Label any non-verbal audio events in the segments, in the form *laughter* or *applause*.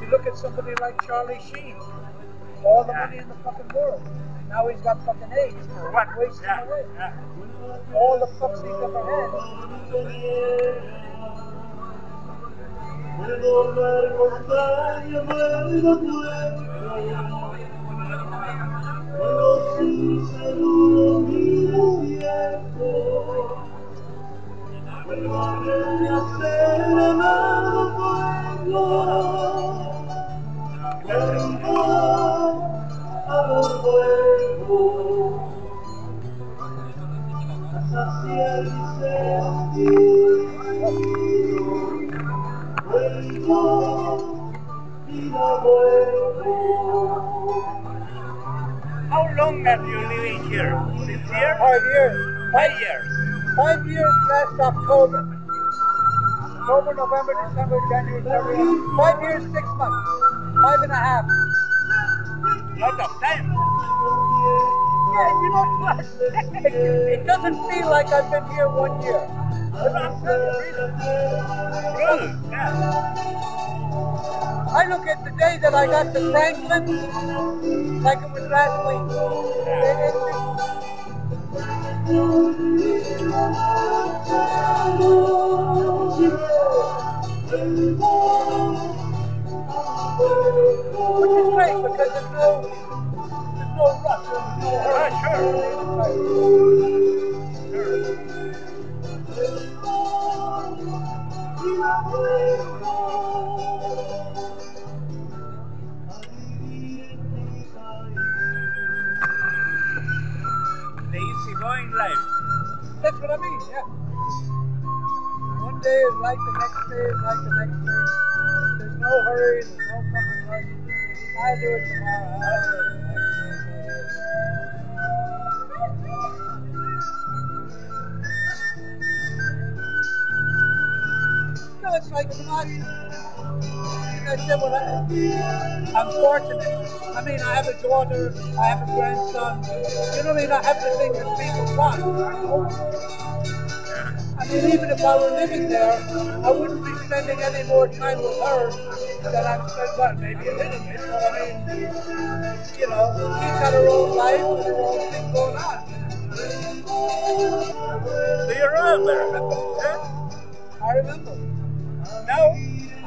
You look at somebody like Charlie Sheen, all the money in the fucking world. Now he's got fucking AIDS What? wasting Yeah, away. yeah. All the fucks he's ever had. Have you living here? This year? Five years. Five years. Five years last October. October, November, December, January, February. Five years, six months. Five and a half. Lot of time. Yeah, you know what? it, it doesn't feel like I've been here one year. Really? Yeah. I look at the day that I got to Franklin like it was last week. Which is great because it's no, That's what I mean, yeah. One day is like the next day is like the next day. There's no hurry, there's no fucking rush. I'll do it tomorrow. I'll do it the next day. No, it's like I, like I said, when I, I'm fortunate. I mean, I have a daughter, I have a grandson. You know what I mean? I have the things that people want. you know? I mean, even if I were living there, I wouldn't be spending any more time with her than I'm spending, well, maybe a little bit, but I mean, you know, she's got her own life and her own thing going on. Do you remember? Huh? I remember. No,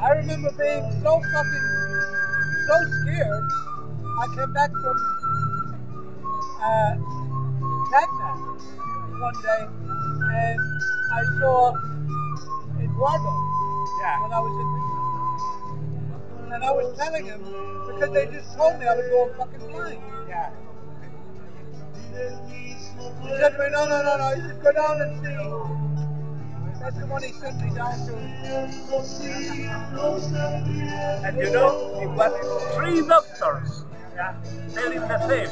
I remember being so fucking, so scared. I came back from uh, Tacna one day and I saw Eduardo Yeah. when I was in Richmond. And I was telling him because they just told me I was going fucking blind. Yeah. He said to me, no, no, no, no, you should go down and see. The one he down to. And you know, it was three doctors. Yeah. Telling the same.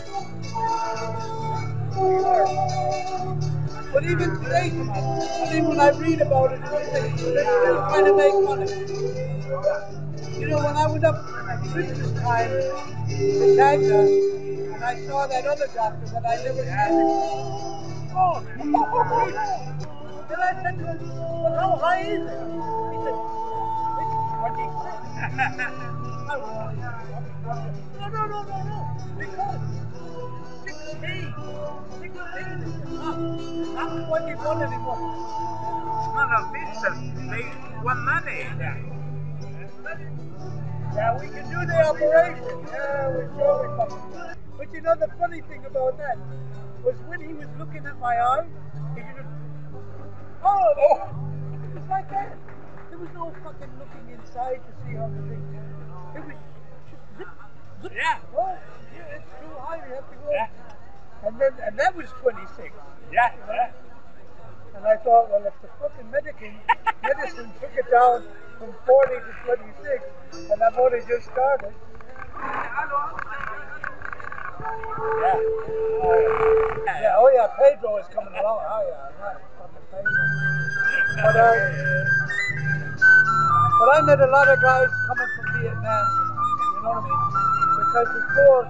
But even today, mean, when I read about it, they're still trying to make money. You know, when I went up at Christmas time to Tacna, and I saw that other doctor that I never had. Oh, *laughs* and I said to him, well, how high is it? He said, it's 26. No, no, no, no, no. Because 16. 16 is not, not 21 anymore. None of this, they want money. Yeah. Yeah, we can do the operation. Yeah, we sure we. But you know the funny thing about that was when he was looking at my eye, he just oh, oh, it was like that. There was no fucking looking inside to see how the thing. It was zip, zip. Yeah. Oh, yeah, it's too high. You have to go. Yeah. And then and that was 26. Yeah. yeah. And I thought, well, if the fucking medicine, medicine *laughs* took it down from 40 to 26, and I've only just started. Yeah. Yeah, oh yeah, Pedro is coming along. Oh yeah, right. But, uh, but I met a lot of guys coming from Vietnam, you know what I mean? Because before,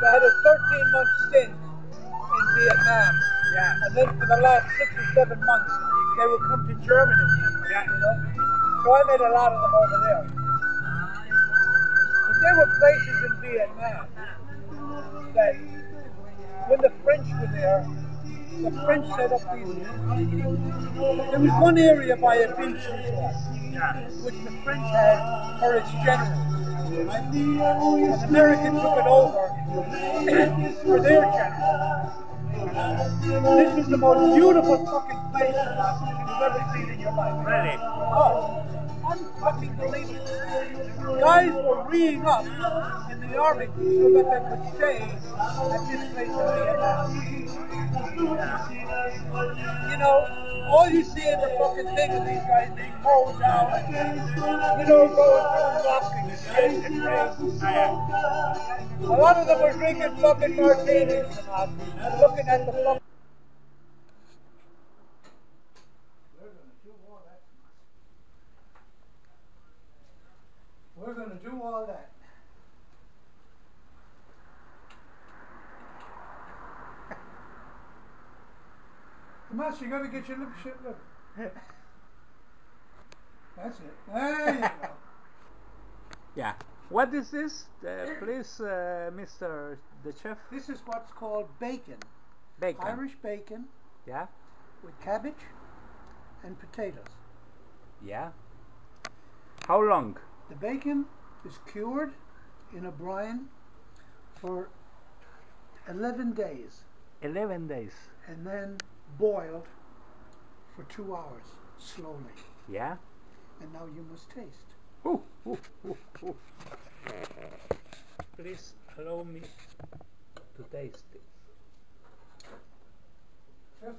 they had a 13 month stint in Vietnam. Yeah. And then for the last six or seven months, they would come to Germany. Yeah. You know? So I met a lot of them over there. But there. were places in Vietnam that when the French were there, the French set up these. There was one area by a beach which the French had for its generals. Right? And America took it over for their generals. This is the most beautiful fucking place you've ever seen in your life. Really? Oh, unfucking believable. Guys were reeing up in the army so that they could stay at this place in Vietnam. You know, all you see in the fucking thing is these guys being mowed down you know, going and shit and rain. A lot of them were drinking fucking martinis and looking at the fucking We're gonna do all that. On, you gotta get your lip shit look. That's it. There you go. *laughs* Yeah. What is this? Uh, please, uh, Mr. the chef. This is what's called bacon. Bacon. Irish bacon Yeah. with cabbage and potatoes. Yeah. How long? The bacon is cured in a brine for 11 days Eleven days. and then boiled for two hours slowly. Yeah? And now you must taste. Ooh, ooh, ooh, Please allow me to taste it. Just